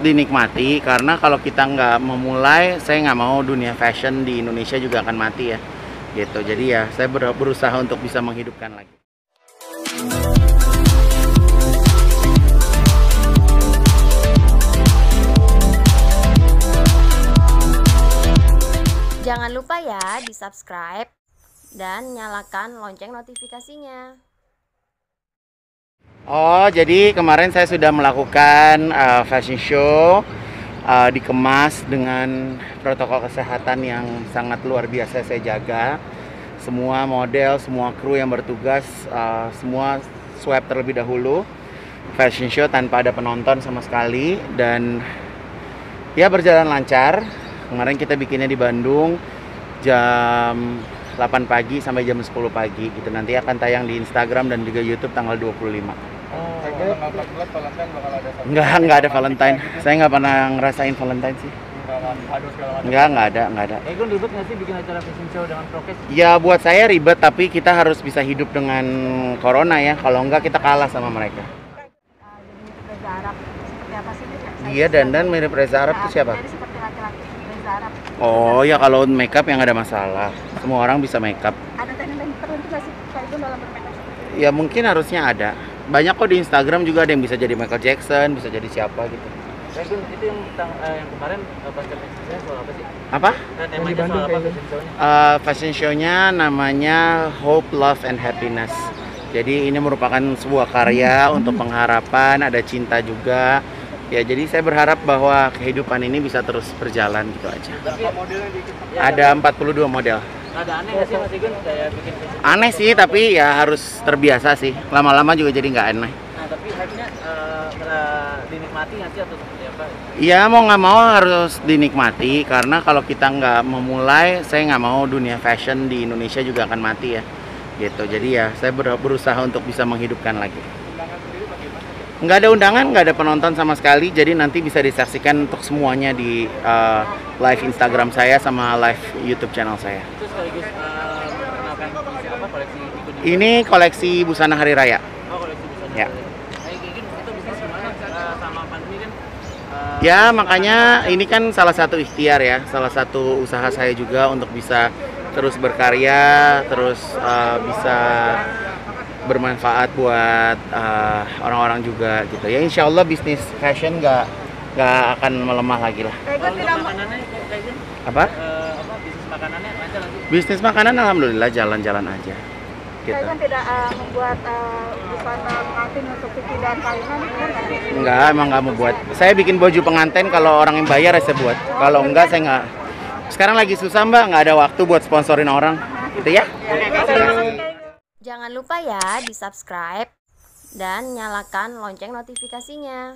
dinikmati karena kalau kita nggak memulai, saya nggak mau dunia fashion di Indonesia juga akan mati ya. Gitu. Jadi ya saya ber- berusaha untuk bisa menghidupkan lagi. Jangan lupa ya di subscribe dan nyalakan lonceng notifikasinya. Oh, jadi kemarin saya sudah melakukan uh, fashion show uh, dikemas dengan protokol kesehatan yang sangat luar biasa saya jaga. Semua model, semua kru yang bertugas, uh, semua swab terlebih dahulu. Fashion show tanpa ada penonton sama sekali dan ya berjalan lancar. Kemarin kita bikinnya di Bandung jam 8 pagi sampai jam 10 pagi gitu. Nanti akan tayang di Instagram dan juga YouTube tanggal 25. Oh, tanggal 14 Valentine bakal ada satu Enggak, enggak ada Valentine. Saya nggak pernah ngerasain Valentine sih. Enggak, enggak ada, enggak ada. Egon ribet nggak sih bikin acara fashion show dengan prokes? Ya buat saya ribet, tapi kita harus bisa hidup dengan corona ya. Kalau enggak kita kalah sama mereka. jadi Reza Arab seperti apa sih ini? Saya Iya, dandan mirip Reza Arab tuh siapa? Jadi seperti laki-laki Reza Arab. Oh ya kalau makeup yang ada masalah. Semua orang bisa makeup. Ada teknik tertentu nggak sih Pak itu dalam bermakeup? Ya mungkin harusnya ada. Banyak kok di Instagram juga ada yang bisa jadi Michael Jackson, bisa jadi siapa gitu. Itu yang tang- eh, yang kemarin eh, pas fashion show soal apa sih? Apa? Nah, temanya soal apa fashion show-nya? Uh, fashion show-nya namanya Hope, Love, and Happiness. Jadi ini merupakan sebuah karya untuk pengharapan, ada cinta juga. Ya jadi saya berharap bahwa kehidupan ini bisa terus berjalan gitu aja. Tapi modelnya dikit ya, Ada 42 model. ada aneh sih Mas Egon kayak bikin fashion Aneh sih tapi ya harus terbiasa sih. Lama-lama juga jadi nggak aneh. Nah, tapi hype-nya eh, eh, dinikmati nggak sih atau seperti apa? Iya mau nggak mau harus dinikmati karena kalau kita nggak memulai, saya nggak mau dunia fashion di Indonesia juga akan mati ya. Gitu. Jadi ya saya ber- berusaha untuk bisa menghidupkan lagi. Nggak ada undangan, nggak ada penonton sama sekali. Jadi nanti bisa disaksikan untuk semuanya di uh, live Instagram saya sama live YouTube channel saya. Sekaligus eh, apa koleksi? Ini koleksi busana hari raya. Oh, koleksi busana. Ya. Nah, eh, kan? Ya makanya ini kan salah satu ikhtiar ya, salah satu usaha saya juga untuk bisa terus berkarya, terus uh, bisa bermanfaat buat uh, orang-orang juga gitu. Ya insya Allah bisnis fashion nggak nggak akan melemah lagi lah. Kalau untuk makanannya Apa? eh, apa bisnis makanannya lancar lagi? Bisnis makanan alhamdulillah jalan-jalan aja. Gitu. Egon tidak eh, membuat uh, busana pengantin untuk Vicky dan. Enggak, emang nggak mau buat. Saya bikin baju pengantin kalau orang yang bayar saya buat. Kalau enggak saya nggak. Sekarang lagi susah mbak, nggak ada waktu buat sponsorin orang. Gitu ya. Jangan lupa ya di subscribe dan nyalakan lonceng notifikasinya.